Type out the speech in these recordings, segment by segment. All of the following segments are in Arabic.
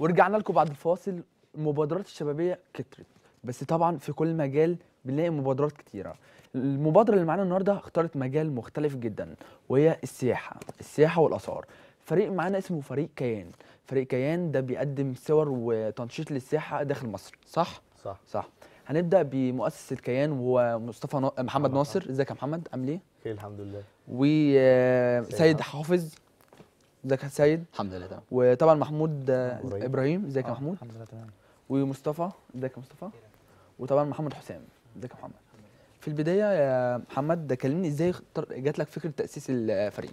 ورجعنا لكم بعد الفاصل. المبادرات الشبابية كترت بس طبعا في كل مجال بنلاقي مبادرات كتيرة. المبادرة اللي معانا النهارده اختارت مجال مختلف جدا وهي السياحة السياحة والآثار. فريق معانا اسمه فريق كيان. فريق كيان ده بيقدم صور وتنشيط للسياحة داخل مصر صح؟ صح. صح. هنبدأ بمؤسس الكيان وهو مصطفى نا... محمد ناصر. ازيك يا محمد؟ عامل إيه؟ خير الحمد لله. وسيد سيد حافظ. ازيك يا سيد؟ الحمد لله تمام. وطبعا محمود إبراهيم. إبراهيم ازيك يا آه، محمود؟ الحمد لله تمام. ومصطفى ازيك يا مصطفى؟ وطبعا محمد حسام ازيك يا محمد؟ في البداية يا محمد ده كلمني إزاي جات لك فكرة تأسيس الفريق؟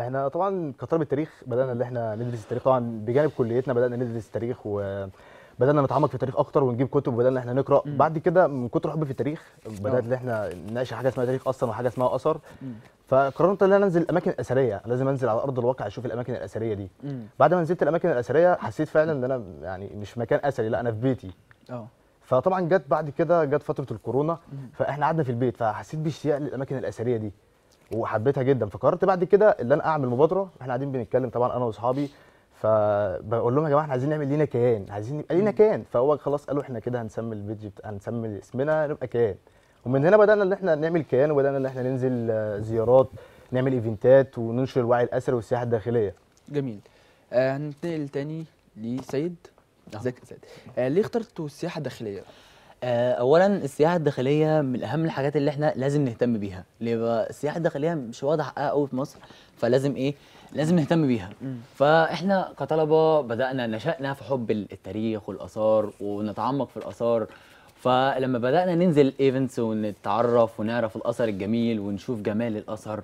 إحنا طبعا كطلبه تاريخ بدأنا اللي إحنا ندرس التاريخ. طبعا بجانب كليتنا بدأنا ندرس التاريخ وبدانا نتعمق في التاريخ أكتر ونجيب كتب وبدأنا ان إحنا نقرأ. مم. بعد كده من كتر حبي في التاريخ. بدأت ان إحنا نناقش حاجة اسمها تاريخ أصلا وحاجة اسمها أثر. فقررت إن أنا أنزل الأماكن الأثرية. لازم أنزل على أرض الواقع أشوف الأماكن الأثرية دي. امم بعد ما نزلت الأماكن الأثرية حسيت فعلا إن أنا يعني مش مكان أثري لا أنا في بيتي. آه. فطبعا جت بعد كده جت فترة الكورونا مم. فإحنا قعدنا في البيت فحسيت باشتياق للأماكن الأثرية دي وحبيتها جدا. فقررت بعد كده إن أنا أعمل مبادرة. إحنا قاعدين بنتكلم طبعا أنا وأصحابي. فبقول لهم يا جماعة إحنا عايزين نعمل لينا كيان عايزين يبقى لينا كيان. فهو خلاص قالوا إحنا كده هنسمي البيج بتا... هنسمي اسمنا نبقى كيان. ومن هنا بدأنا إن إحنا نعمل كيان وبدأنا إن إحنا ننزل آه، زيارات نعمل إيفنتات وننشر الوعي الاثري والسياحة الداخلية. جميل. آه هننتقل تاني لسيد. نعم. ازيك يا سيد؟ آه ليه اخترتوا السياحة الداخلية؟ آه، اولا السياحة الداخلية من أهم الحاجات اللي إحنا لازم نهتم بيها. ليه السياحة الداخلية مش واضح حقها قوي في مصر فلازم إيه؟ لازم نهتم بيها. فإحنا كطلبة بدأنا نشأنا في حب التاريخ والآثار ونتعمق في الآثار. فلما بدأنا ننزل ايفنتس ونتعرف ونعرف الأثر الجميل ونشوف جمال الأثر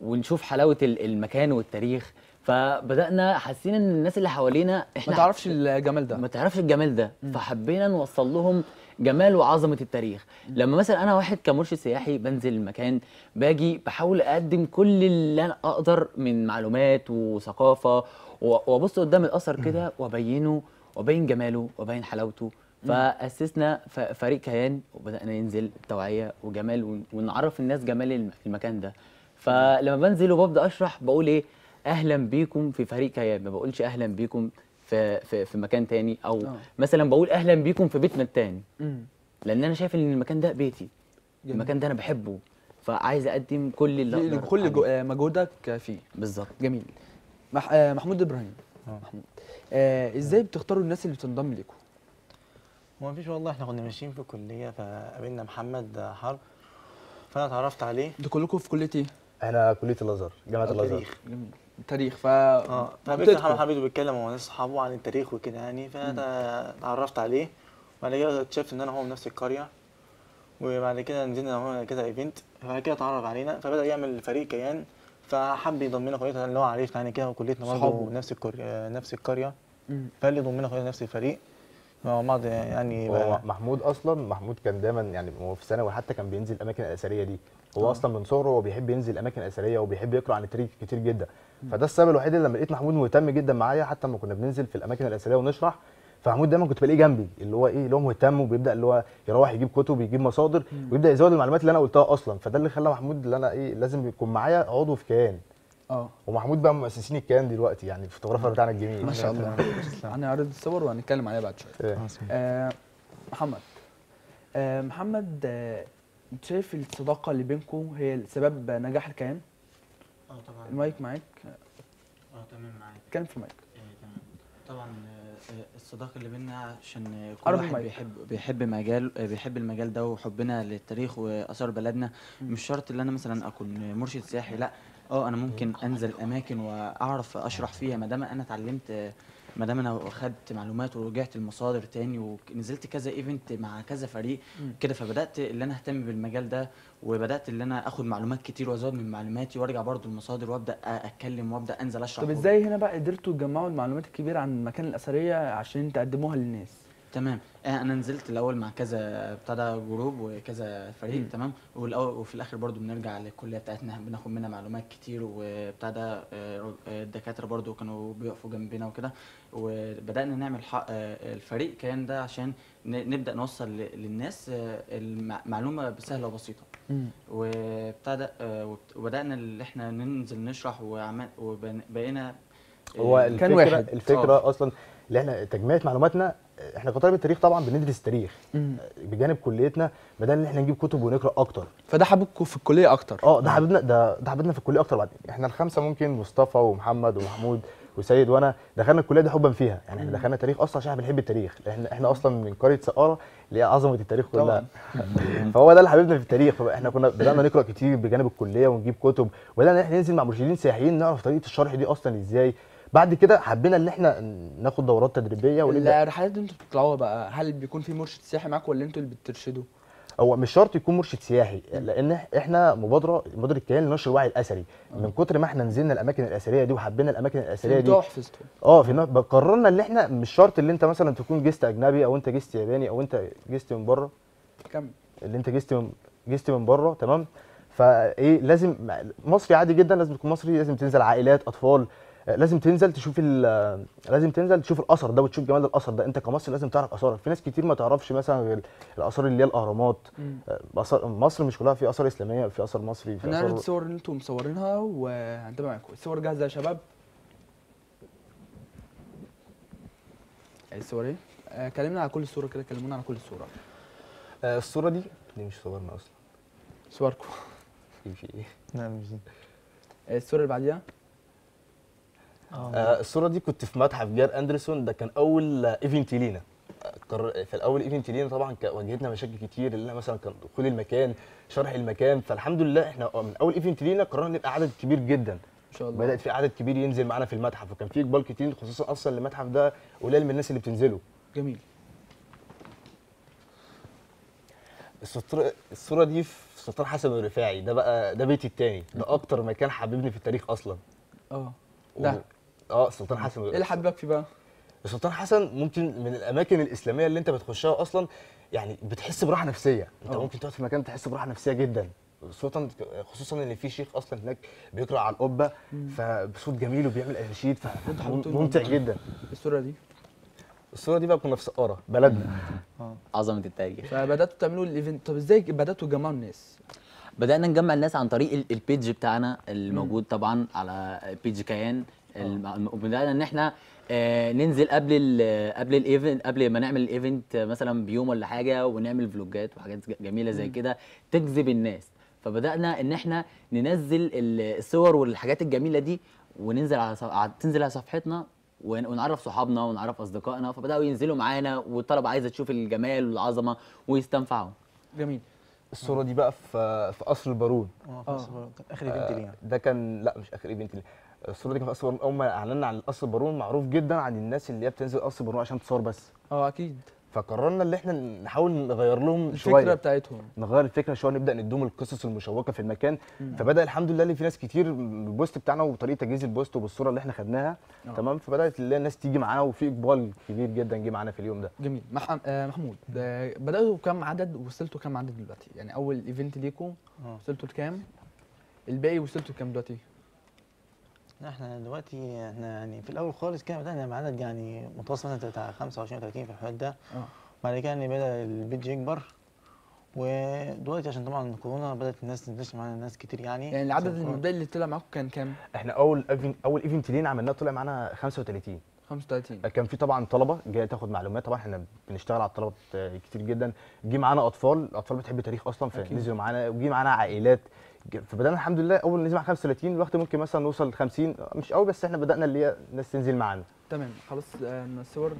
ونشوف حلاوة ال- المكان والتاريخ فبدأنا حاسين إن الناس اللي حوالينا إحنا ما تعرفش الجمال ده. ما تعرفش الجمال ده. فحبينا نوصل لهم جمال وعظمة التاريخ. لما مثلا أنا واحد كمرشد سياحي بنزل المكان باجي بحاول أقدم كل اللي أنا أقدر من معلومات وثقافة وأبص قدام الأثر كده وأبينه وأبين جماله وأبين حلاوته. فأسسنا فريق كيان وبدأنا ننزل توعيه وجمال ون- ونعرف الناس جمال الم- المكان ده. فلما بنزل وببدأ أشرح بقول إيه؟ أهلا بيكم في فريق كيان. ما بقولش أهلا بيكم في في في مكان تاني أو آه. مثلا بقول أهلا بيكم في بيتنا التاني. لأن أنا شايف إن المكان ده بيتي. جميل. المكان ده أنا بحبه. فعايز أقدم كل اللي كل. آه، مجهودك فيه. بالظبط. جميل. مح... آه محمود إبراهيم. آه. محمود آه إزاي بتختاروا الناس اللي بتنضم لكم؟ هو مفيش والله إحنا كنا ماشيين في الكلية فقابلنا محمد حرب فأنا اتعرفت عليه. أنتوا كلكم في كلية إيه؟ إحنا كلية الأزهر جامعة الأزهر. تاريخ. تاريخ. ف آه فقابلت. محمد حبيب بيتكلم هو ناس صحابه عن التاريخ وكده يعني فتعرفت عليه. وبعد كده اكتشفت إن أنا هو من نفس القرية. وبعد كده نزلنا هو كذا ايفنت فبعد كده اتعرف علينا. فبدأ يعمل فريق كيان. فحب يضمنا كليتنا اللي هو عارفنا يعني كده وكليتنا برضه. نفس القرية نفس القرية. مم. فقال لي ضمنا كلنا نفس الفريق. مع بعض يعني هو محمود أصلا محمود كان دايما يعني هو في ثانوي حتى كان بينزل الاماكن الاثريه دي هو آه. أصلا من صغره هو بيحب ينزل الاماكن الاثريه وبيحب يقرأ عن التاريخ كتير جدا. فده السبب الوحيد اللي لما لقيت محمود مهتم جدا معايا حتى لما كنا بننزل في الأماكن الأثرية ونشرح فمحمود دايما كنت بلاقيه جنبي اللي هو إيه اللي هو مهتم وبيبدأ اللي هو يروح يجيب كتب ويجيب مصادر ويبدأ يزود المعلومات اللي أنا قلتها أصلا. فده اللي خلى محمود اللي أنا إيه لازم يكون معايا عضو في كيان. آه. ومحمود بقى من مؤسسين الكيان دلوقتي يعني ال photographer بتاعنا الجميل. ما شاء الله. هنعرض الصور وهنتكلم عليها بعد شوية. إيه. آه محمد. آه محمد آه انت شايف الصداقة اللي بينكم هي سبب نجاح الكيان؟ آه طبعا. المايك معاك؟ آه تمام معاك. اتكلم في المايك. تمام. طبعا آه، آه، الصداقة اللي بينا عشان كل واحد. بيحب بيحب مجال بيحب المجال ده وحبنا للتاريخ وآثار بلدنا. مش شرط ان أنا مثلا أكون مرشد سياحي لأ. آه أنا ممكن انزل اماكن واعرف اشرح فيها ما دام أنا اتعلمت ما دام أنا خدت معلومات ورجعت المصادر تاني ونزلت كذا ايفنت مع كذا فريق. كده فبدأت اللي أنا أهتم بالمجال ده وبدأت اللي أنا آخد معلومات كتير وأزود من معلوماتي وأرجع برضو المصادر وأبدأ أتكلم وأبدأ أنزل أشرح طب. إزاي هنا بقى قدرتوا تجمعوا المعلومات الكبيرة عن المكان الأثرية عشان تقدموها للناس تمام. آه، أنا نزلت الأول مع كذا ابتدى جروب وكذا فريق مم. تمام. والاول وفي الآخر برضو بنرجع للكلية بتاعتنا بناخد منها معلومات كتير وابتدى آه، آه، الدكاترة برضو كانوا بيقفوا جنبنا وكده. وبدأنا نعمل ح- آه، الفريق كان ده عشان نبدأ نوصل للناس المعلومة سهله وبسيطة. وابتدى وبدأنا اللي إحنا ننزل نشرح وعمل وبقينا هو كان الفكرة واحد. الفكرة أصلا اللي إحنا تجميع معلوماتنا إحنا كطالب التاريخ طبعا بندرس التاريخ مم. بجانب كليتنا بدأنا إن إحنا نجيب كتب ونقرأ أكتر. فده حببكم في الكلية أكتر. آه ده حبيبنا ده ده حبيبنا في الكلية أكتر بعدين. إحنا الخمسة ممكن مصطفى ومحمد ومحمود وسيد وأنا دخلنا الكلية دي حبا فيها. يعني إحنا دخلنا تاريخ أصلا عشان إحنا بنحب التاريخ. إحنا إحنا أصلا من قرية سقارة اللي هي عظمه التاريخ كلها. فهو ده اللي حبيبنا في التاريخ. فاحنا كنا بدأنا نقرأ كتير بجانب الكلية ونجيب كتب وبدأنا إن إحنا ننزل مع مرشدين سياحيين نعرف طريقة الشرح دي أصلا إزاي. بعد كده حبينا إن إحنا ناخد دورات تدريبية ونبدأ. الرحلات اللي أنتوا بتطلعوها بقى. هل بيكون في مرشد سياحي معاكم ولا أنتوا اللي بترشدوا؟ هو مش شرط يكون مرشد سياحي لأن إحنا مبادرة مبادرة كيان لنشر الوعي الأثري. من كتر ما إحنا نزلنا الأماكن الأثرية دي وحبينا الأماكن الأثرية دي آه في نا- قررنا إن إحنا مش شرط اللي أنت مثلا تكون جست أجنبي أو أنت جست ياباني أو أنت جست من بره. كمل. اللي أنت جست من جست من بره تمام؟ فإيه لازم مصري عادي جدا لازم تكون مصري لازم تنزل عائلات أطفال آه، لازم تنزل تشوف ال- لازم تنزل تشوف الأثر ده وتشوف جمال الأثر ده. أنت كمصري لازم تعرف اثارك في ناس كتير ما تعرفش مثلا غير الأثار اللي هي الأهرامات. آه، مصر مش كلها في أثار إسلامية في أثار مصري في أثار الصور اللي أنتوا مصورينها وهنتابع معاكم. الصور جاهزة يا شباب؟ الصور إيه؟ آه كلمنا على كل صوره كده كلمونا على كل صوره آه، الصورة دي دي مش صورنا أصلا. صوركم. في في إيه؟ لا مش دي. الصورة اللي بعديها؟ آه، الصورة دي كنت في متحف جار أندرسون ده كان أول آه، event لينا. آه، في الأول event لينا طبعا واجهتنا مشاكل كتير اللي مثلا كان دخول المكان شرح المكان. فالحمد لله إحنا من أول event لينا قررنا نبقى عدد كبير جدا. إن شاء الله. بدأت في عدد كبير ينزل معانا في المتحف وكان في إقبال كتير خصوصا أصلا المتحف ده قليل من الناس اللي بتنزله. جميل. الصورة دي في سلطان حسن الرفاعي ده بقى ده بيتي التاني. ده أكتر مكان حببني في التاريخ أصلا. آه. ده آه سلطان حسن. إيه اللي حببك فيه بقى؟ سلطان حسن ممكن من الأماكن الإسلامية اللي أنت بتخشها أصلا يعني بتحس براحة نفسية. أنت آه. ممكن تقعد في مكان تحس براحة نفسية جدا. خصوصا خصوصا إن في شيخ أصلا هناك بيقرأ على القبة فبصوت جميل وبيعمل أناشيد فممتع. جدا. الصورة دي؟ الصورة دي بقى كنا في سقارة بلدنا. عظمة التاريخ. فبدأتوا تعملوا ال event. طب إزاي بدأتوا تجمعوا الناس؟ بدأنا نجمع الناس عن طريق ال- ال page بتاعنا الموجود طبعا على page كيان. الم- وبدأنا إن إحنا آه، ننزل قبل ال قبل ال event قبل ما نعمل ال event مثلا بيوم ولا حاجة ونعمل vlogات وحاجات ج- جميلة زي كده تجذب الناس. فبدأنا إن إحنا ننزل ال- الصور والحاجات الجميلة دي وننزل على تنزل على صفحتنا ون- ونعرف صحابنا ونعرف أصدقائنا فبدأوا ينزلوا معانا والطلبة عايزة تشوف الجمال والعظمة ويستنفعوا. جميل. الصورة دي بقى في في قصر البارون. آه. بس هو كان آخر event لينا. ده كان لا مش آخر event ليه. الصورة دي كان في قصر البارون اول ما اعلنا عن قصر البارون معروف جدا عن الناس اللي هي بتنزل قصر البارون عشان تصور بس. آه أكيد. فقررنا إن إحنا نحاول نغير لهم الفكرة شوية. بتاعتهم. نغير الفكرة شوية نبدأ نديهم القصص المشوقة في المكان. فبدأ الحمد لله اللي في ناس كتير ال post بتاعنا وطريقة تجهيز ال post وبالصورة اللي إحنا خدناها. آه. تمام؟ فبدأت اللي الناس تيجي معانا وفي إقبال كبير جدا جه معانا في اليوم ده. جميل. مح... آه محمود آه بدأتوا كام عدد وصلتوا كام عدد دلوقتي؟ يعني أول event ليكم آه. وصلتوا لكام؟ الباقي وصلتوا لكام دلوقتي؟ إحنا دلوقتي إحنا يعني في الأول خالص كده بدأنا بعدد يعني متوسط مثلا بتاع 25 30 في الحدود ده. آه. بعد كده يعني بدأ ال page يكبر. ودلوقتي عشان طبعا كورونا بدأت الناس تنتشر معانا ناس كتير يعني. يعني العدد. المبدئي اللي طلع معاكم كان كام؟ إحنا أول أول event لينا عملناه طلع معانا 35 35 كان في طبعا طلبة جاية تاخد معلومات. طبعا إحنا بنشتغل على الطلبة بت- كتير جدا. جه معانا أطفال. الأطفال بتحب التاريخ أصلا. فنزلوا معانا. وجي معانا عائلات. فبدأنا الحمد لله أول نزل مع 35 دلوقتي ممكن مثلا نوصل ل 50 مش قوي بس إحنا بدأنا اللي هي الناس تنزل معانا. تمام خلاص آه الصور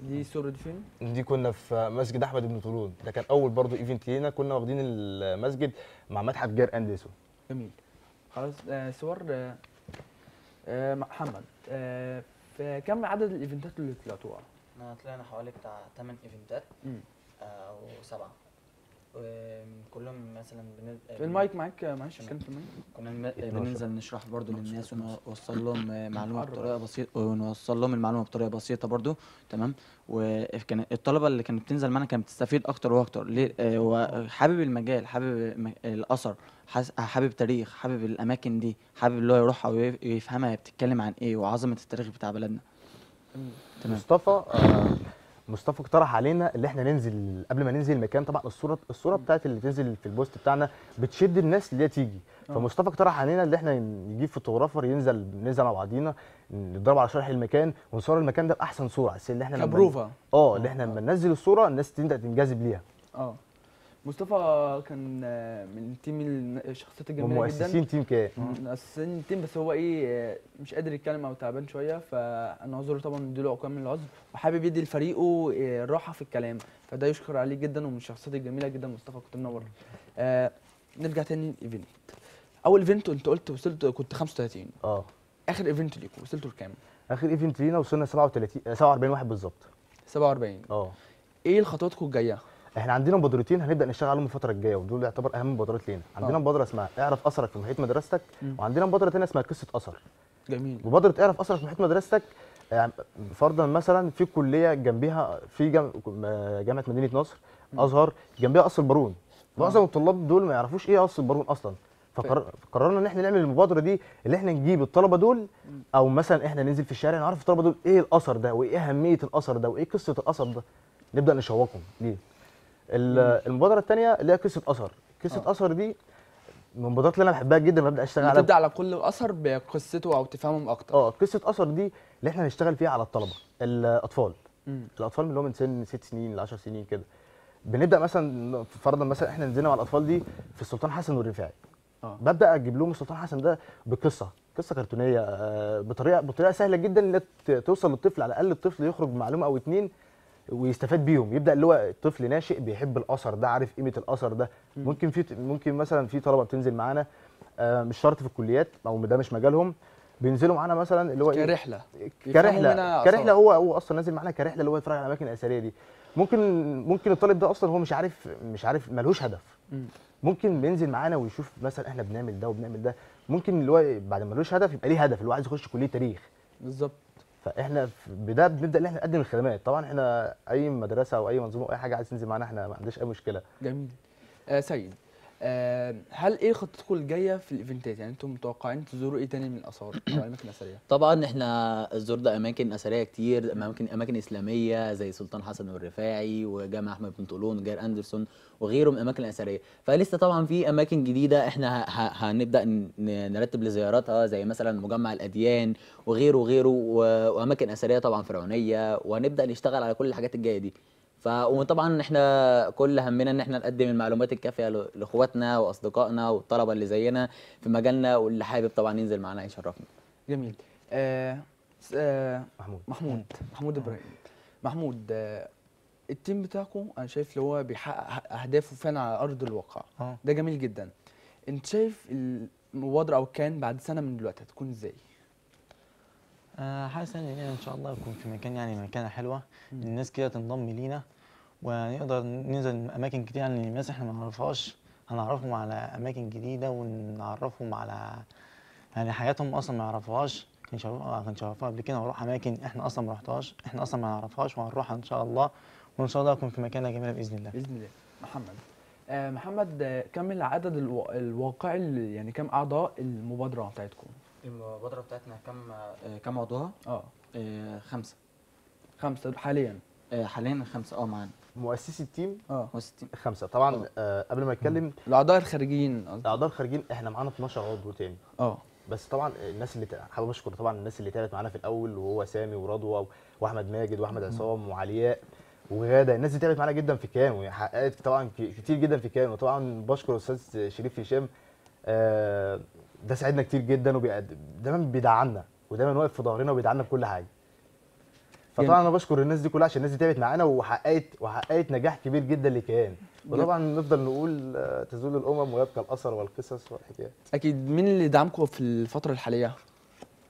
دي الصورة دي فين؟ دي كنا في مسجد أحمد بن طولون. ده كان أول برضو event لينا كنا واخدين المسجد مع متحف جار اندرسون جميل. خلاص آه صور آه محمد. آه في كم عدد ال eventات اللي طلعتوها؟ إحنا طلعنا حوالي بتاع 8 eventات. أو سبعه وكلهم مثلا بن- في المايك معاك آه، معلش اتكلم في المايك كنا بن- 12. بننزل نشرح برضو للناس ونوصل لهم آه، معلومة. بطريقة بسيطة ونوصل لهم المعلومة بطريقة بسيطة برضو. تمام. وكان الطلبة اللي كانت بتنزل معانا كانت بتستفيد أكتر وأكتر. ليه؟ آه، هو حابب المجال حابب الأثر حابب تاريخ حابب الأماكن دي حابب اللي هو يروحها ويف- ويفهمها هي بتتكلم عن إيه وعظمة التاريخ بتاع بلدنا. تمام. مصطفى آه مصطفى اقترح علينا اللي إحنا ننزل قبل ما ننزل المكان طبعا الصورة الصورة بتاعت اللي تنزل في ال post بتاعنا بتشد الناس اللي هي تيجي. آه. فمصطفى اقترح علينا اللي إحنا نجيب photographer ينزل ننزل مع بعضينا نضرب على شرح المكان ونصور المكان ده بأحسن صورة اللي إحنا كبروفا آه اللي إحنا لما ننزل الصورة الناس تبدأ تنجذب ليها. آه. مصطفى كان آه، من team ال- الشخصيات الجميلة جدا. ومؤسسين team كام من مؤسسين ال team بس هو إيه آه، مش قادر يتكلم أو تعبان شوية فأنا اعذره طبعا نديله كامل العذر وحابب يدي لفريقه آه، راحة في الكلام فده يشكر عليه جدا ومن الشخصيات الجميلة جدا مصطفى كنت منور. آه نرجع تاني ال event أول event أنت قلت وصلت كنت 35 آه. آخر event ليكم وصلتوا لكام؟ آخر event لينا وصلنا 37 آه، 47 واحد بالظبط. 47 آه. إيه خطواتكم الجاية؟ إحنا عندنا مبادرتين هنبدأ نشتغل عليهم الفترة الجاية ودول يعتبر أهم مبادرات لينا. عندنا آه. مبادرة اسمها اعرف أثرك في محيط مدرستك. وعندنا مبادرة ثانية اسمها قصة أثر. جميل. مبادرة اعرف أثرك في محيط مدرستك يعني فرضا مثلا في كلية جنبيها في جم... جامعة مدينة نصر أزهر جنبيها قصر البارون. معظم الطلاب دول ما يعرفوش إيه قصر البارون أصلا. فقر- فقررنا إن إحنا نعمل المبادرة دي اللي إحنا نجيب الطلبة دول أو مثلا إحنا ننزل في الشارع نعرف الطلبة دول إيه الأثر ده وإيه أهمية الأثر ده وإيه قصة الأثر ده. نبدأ نشوقهم ليه؟ المبادرة الثانية اللي هي قصة أثر. قصة آه. أثر دي من المبادرات اللي أنا بحبها جدا ببدأ أشتغل عليها تبدا على كل أثر بقصته أو تفهمهم أكتر. آه قصة أثر دي اللي إحنا هنشتغل فيها على الطلبة الأطفال. مم. الأطفال اللي هم من سن 6 سنين ل 10 سنين كده. بنبدأ مثلا فرضا مثلا إحنا نزلنا مع الأطفال دي في السلطان حسن والرفاعي. آه. ببدأ أجيب لهم السلطان حسن ده بقصة قصة كرتونية آه، بطريقة بطريقة سهلة جدا ت- توصل للطفل على الأقل الطفل يخرج بمعلومه أو اتنين ويستفاد بيهم. يبدأ اللي هو الطفل ناشئ بيحب الأثر ده عارف قيمة الأثر ده. ممكن في ممكن مثلا في طلبة بتنزل معانا آه، مش شرط في الكليات أو ده مش مجالهم بينزلوا معانا مثلا اللي هو إيه؟ كرحلة. كرحلة. كرحلة هو هو أصلا نازل معانا كرحلة اللي هو يتفرج على الأماكن الأثرية دي. ممكن ممكن الطالب ده أصلا هو مش عارف مش عارف ملهوش هدف. مم. ممكن بينزل معانا ويشوف مثلا إحنا بنعمل ده وبنعمل ده. ممكن اللي هو بعد ما ملوش هدف يبقى ليه هدف اللي هو عايز يخش كلية تاريخ. بالظبط. فاحنا بده بنبدأ إن إحنا نقدم الخدمات. طبعا إحنا أي مدرسة أو أي منظومة أو أي حاجة عايز تنزل معانا إحنا ما عندناش أي مشكلة. جميل. آه سيد. هل إيه خطتكم الجايه في الإيفنتات؟ يعني أنتم متوقعين تزوروا إيه تاني من الآثار؟ أو الاماكن الاثريه طبعا إحنا زرنا أماكن أثرية كتير اماكن أماكن إسلامية زي سلطان حسن والرفاعي وجامع أحمد بن طولون وجير أندرسون وغيره من الاماكن الاثريه فلسه طبعا في أماكن جديدة إحنا هنبدأ نرتب لزياراتها زي مثلا مجمع الأديان وغيره وغيره وأماكن أثرية طبعا فرعونية. وهنبدأ نشتغل على كل الحاجات الجاية دي. ف وطبعا إحنا كل همنا إن إحنا نقدم المعلومات الكافية لإخواتنا وأصدقائنا والطلبة اللي زينا في مجالنا واللي حابب طبعا ينزل معانا يشرفنا جميل. آه آه محمود. محمود. محمود إبراهيم. محمود آه التيم بتاعكم أنا شايف اللي هو بيحقق أهدافه فعلا على أرض الواقع. آه. ده جميل جدا. أنت شايف المبادره أو الكيان بعد سنة من دلوقتي هتكون إزاي؟ آه، حاسس إن إن شاء الله يكون في مكان يعني مكانة حلوة. الناس كده تنضم لينا. ونقدر ننزل أماكن كتير يعني الناس إحنا ما نعرفهاش. هنعرفهم على أماكن جديدة ونعرفهم على يعني حياتهم أصلا ما يعرفوهاش. كان شرفوها كان شرفوها قبل كده ونروح أماكن إحنا أصلا ما رحتهاش. إحنا أصلا ما نعرفهاش وهنروحها إن شاء الله. وإن شاء الله يكون في مكانه جميله بإذن الله. بإذن الله. محمد. آه محمد آه كم العدد الوا... الواقعي يعني كم أعضاء المبادرة بتاعتكم؟ المبادرة بتاعتنا كم آه، كم عضوها؟ آه. آه، خمسة. خمسة حاليا. آه، حاليا خمسة. آه معانا. مؤسسي التيم آه. هو 60 خمسة. طبعا آه. قبل ما اتكلم الأعضاء الخارجيين. الأعضاء الخارجين إحنا معانا 12 عضو تاني. آه. بس طبعا الناس اللي حابب أشكر طبعا الناس اللي تعبت معانا في الأول وهو سامي ورضوى وأحمد ماجد وأحمد عصام وعلياء وغادة. الناس دي تعبت معانا جدا في كان وحققت طبعا ك- كتير جدا في كان وطبعا بشكر أستاذ شريف هشام آه، ده ساعدنا كتير جدا وبيقدم دايما بيدعمنا ودايما واقف في ظهرنا وبيدعمنا في كل حاجة. فطبعا أنا بشكر الناس دي كلها عشان الناس دي تعبت معانا وحققت وحققت نجاح كبير جدا لكيان. وطبعا نفضل نقول آه، تزول الأمم ويبقى الأثر والقصص والحكايات. أكيد. مين اللي دعمكم في الفترة الحالية؟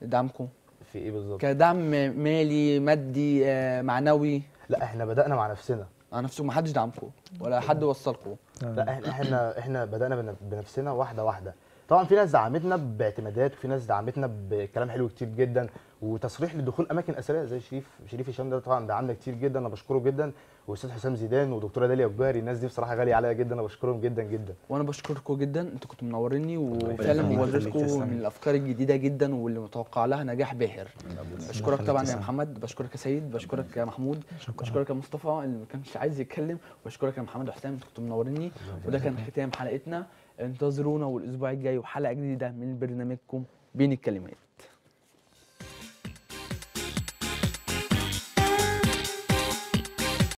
دعمكم؟ في إيه بالظبط؟ كدعم مالي مادي آه معنوي؟ لا إحنا بدأنا مع نفسنا. على نفسكم ما حدش دعمكم ولا حد وصلكم. لا إحنا إحنا إحنا بدأنا بن- بنفسنا واحدة واحدة. طبعا في ناس دعمتنا باعتمادات وفي ناس دعمتنا بكلام حلو كتير جدا وتصريح لدخول أماكن أثرية زي شريف شريف هشام ده طبعا دعمنا كتير جدا أنا بشكره جدا. وأستاذ حسام زيدان ودكتورة داليا جباري الناس دي بصراحة غالية عليا جدا أنا بشكرهم جدا جدا. وأنا بشكركم جدا أنتوا كنتوا منوريني وفعلا تسلم. من الأفكار الجديدة جدا واللي متوقع لها نجاح باهر. بشكرك طبعا يا محمد بشكرك يا سيد بشكرك يا محمود بشكرك يا مصطفى اللي ما كانش عايز يتكلم بشكرك يا محمد وحسام أنتوا كنتوا منوريني. وده كان ختام حلقتنا. انتظرونا والأسبوع الجاي وحلقة جديدة من برنامجكم بين الكلمات.